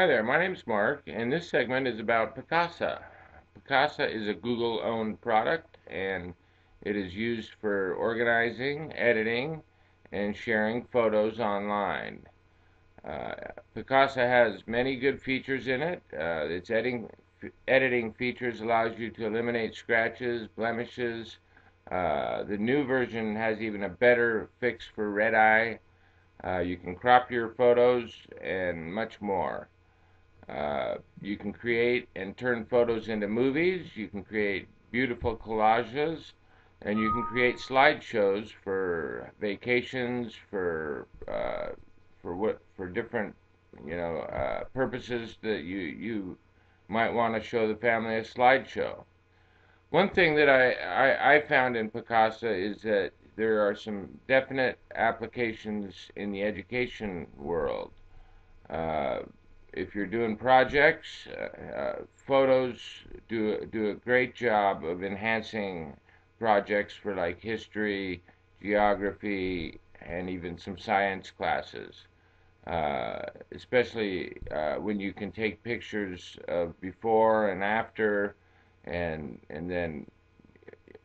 Hi there, my name is Mark, and this segment is about Picasa. Picasa is a Google owned product and it is used for organizing, editing, and sharing photos online. Uh, Picasa has many good features in it. Uh, its editing, editing features allows you to eliminate scratches, blemishes. Uh, the new version has even a better fix for red eye. Uh, you can crop your photos and much more. Uh, you can create and turn photos into movies. You can create beautiful collages, and you can create slideshows for vacations, for uh, for what for different you know uh, purposes that you you might want to show the family a slideshow. One thing that I, I, I found in Picasa is that there are some definite applications in the education world. Uh, if you're doing projects, uh, uh, photos do do a great job of enhancing projects for like history, geography, and even some science classes. Uh, especially uh, when you can take pictures of before and after, and and then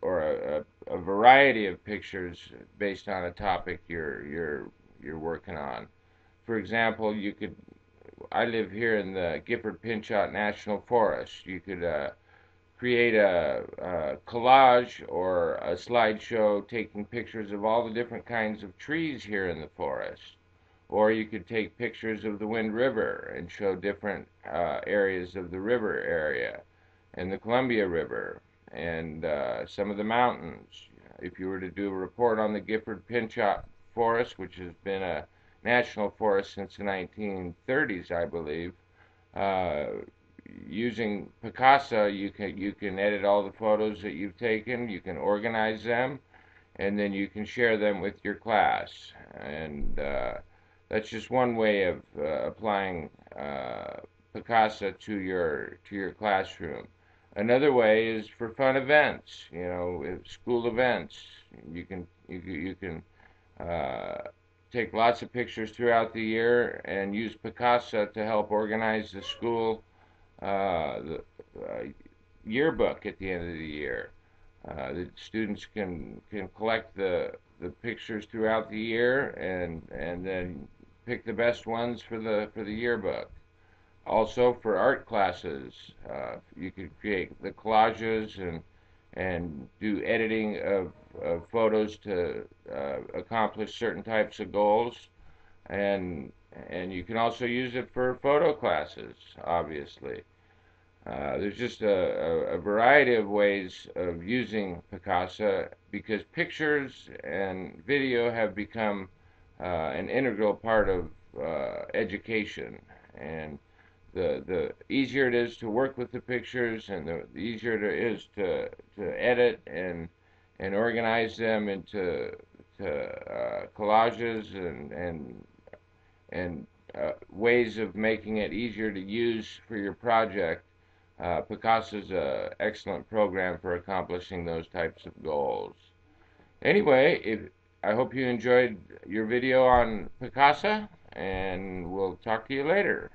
or a, a, a variety of pictures based on a topic you're you're you're working on. For example, you could I live here in the Gifford Pinchot National Forest. You could uh, create a, a, collage or a slideshow taking pictures of all the different kinds of trees here in the forest. Or you could take pictures of the Wind River and show different uh, areas of the river area and the Columbia River and uh, some of the mountains. If you were to do a report on the Gifford Pinchot Forest, which has been a national forest since the 1930s, I believe. Uh, using Picasa, you can you can edit all the photos that you've taken, you can organize them, and then you can share them with your class. And uh, that's just one way of uh, applying uh, Picasa to your to your classroom. Another way is for fun events. You know, school events. You can you you can uh, take lots of pictures throughout the year and use Picasa to help organize the school uh, the, uh, yearbook at the end of the year. Uh, the students can can collect the the pictures throughout the year and and then pick the best ones for the for the yearbook. Also for art classes, uh, you could create the collages and and do editing of, of photos to uh, accomplish certain types of goals. And and you can also use it for photo classes obviously. Uh, there's just a, a, a, variety of ways of using Picasa because pictures and video have become uh, an integral part of uh, education. And the the easier it is to work with the pictures and the, the easier it is to to edit and and organize them into to, uh, collages and and and uh, ways of making it easier to use for your project. Uh, Picasa is an excellent program for accomplishing those types of goals. Anyway, if I hope you enjoyed your video on Picasa, and we'll talk to you later.